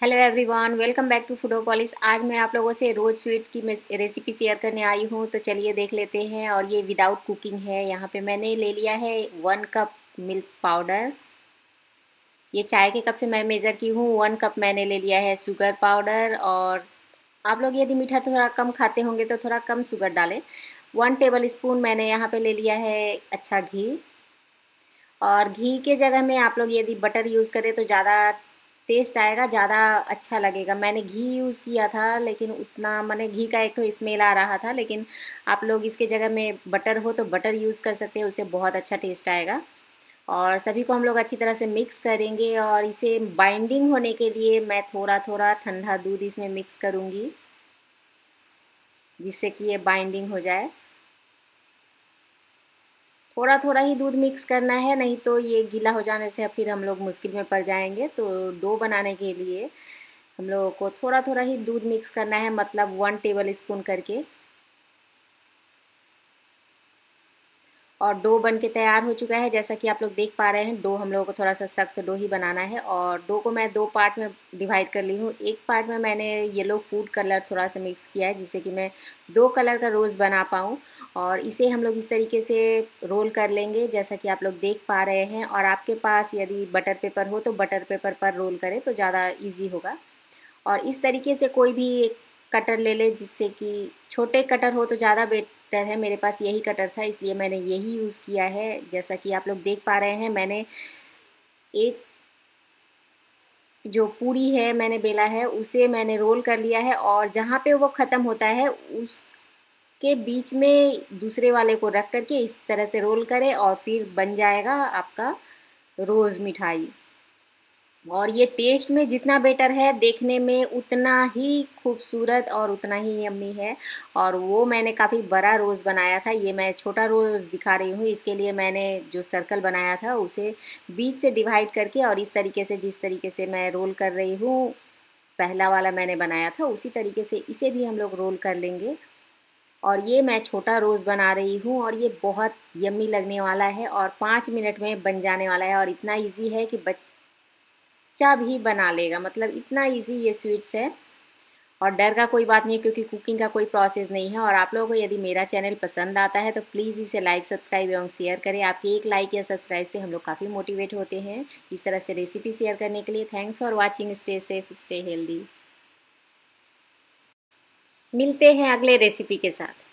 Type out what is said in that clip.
Hello everyone welcome back to Foodopolis आज मैं आप लोगों से रोज़ स्वीट की रेसिपी शेयर करने आई हूँ तो चलिए देख लेते हैं। और ये विदाउट कुकिंग है। यहाँ पे मैंने ले लिया है वन कप मिल्क पाउडर ये चाय के कप से मैं मेज़र की हूँ। वन कप मैंने ले लिया है शुगर पाउडर और आप लोग यदि मीठा थोड़ा कम खाते होंगे तो थोड़ा कम शुगर डालें। वन टेबल स्पून मैंने यहाँ पर ले लिया है अच्छा घी। और घी के जगह में आप लोग यदि बटर यूज़ करें तो ज़्यादा टेस्ट आएगा, ज़्यादा अच्छा लगेगा। मैंने घी यूज़ किया था, लेकिन उतना मैंने घी का एक तो स्मेल आ रहा था, लेकिन आप लोग इसके जगह में बटर हो तो बटर यूज़ कर सकते हैं, उससे बहुत अच्छा टेस्ट आएगा। और सभी को हम लोग अच्छी तरह से मिक्स करेंगे, और इसे बाइंडिंग होने के लिए मैं थोड़ा थोड़ा ठंडा दूध इसमें मिक्स करूँगी, जिससे कि ये बाइंडिंग हो जाए। थोड़ा थोड़ा ही दूध मिक्स करना है, नहीं तो ये गीला हो जाने से फिर हम लोग मुश्किल में पड़ जाएँगे। तो डो बनाने के लिए हम लोगों को थोड़ा थोड़ा ही दूध मिक्स करना है मतलब वन टेबल स्पून करके। और डो बन के तैयार हो चुका है। जैसा कि आप लोग देख पा रहे हैं, डो हम लोगों को थोड़ा सा सख्त डो ही बनाना है। और डो को मैं दो पार्ट में डिवाइड कर ली हूँ। एक पार्ट में मैंने येलो फ़ूड कलर थोड़ा सा मिक्स किया है, जिससे कि मैं दो कलर का रोज़ बना पाऊँ। और इसे हम लोग इस तरीके से रोल कर लेंगे, जैसा कि आप लोग देख पा रहे हैं। और आपके पास यदि बटर पेपर हो तो बटर पेपर पर रोल करें तो ज़्यादा ईजी होगा। और इस तरीके से कोई भी एक कटर ले ले, जिससे कि छोटे कटर हो तो ज़्यादा बेटर है। मेरे पास यही कटर था, इसलिए मैंने यही यूज़ किया है। जैसा कि आप लोग देख पा रहे हैं, मैंने एक जो पूरी है, मैंने बेला है, उसे मैंने रोल कर लिया है। और जहाँ पे वो ख़त्म होता है उसके बीच में दूसरे वाले को रख करके इस तरह से रोल करें और फिर बन जाएगा आपका रोज़ मिठाई। और ये टेस्ट में जितना बेटर है, देखने में उतना ही खूबसूरत और उतना ही यम्मी है। और वो मैंने काफ़ी बड़ा रोज़ बनाया था, ये मैं छोटा रोज़ दिखा रही हूँ। इसके लिए मैंने जो सर्कल बनाया था, उसे बीच से डिवाइड करके और इस तरीके से, जिस तरीके से मैं रोल कर रही हूँ, पहला वाला मैंने बनाया था, उसी तरीके से इसे भी हम लोग रोल कर लेंगे। और ये मैं छोटा रोज़ बना रही हूँ और ये बहुत यम्मी लगने वाला है और पाँच मिनट में बन जाने वाला है और इतना ईजी है कि बच्चा भी बना लेगा। मतलब इतना इजी ये स्वीट्स है। और डर का कोई बात नहीं है क्योंकि कुकिंग का कोई प्रोसेस नहीं है और आप लोगों को यदि मेरा चैनल पसंद आता है तो प्लीज़ इसे लाइक सब्सक्राइब एवं शेयर करें। आपकी एक लाइक या सब्सक्राइब से हम लोग काफ़ी मोटिवेट होते हैं इस तरह से रेसिपी शेयर करने के लिए। Thanks for watching stay safe stay healthy मिलते हैं अगले रेसिपी के साथ।